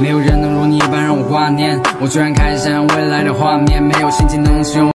没有人能如你一般让我挂念。我居然开始想象未来的画面没有心情能使用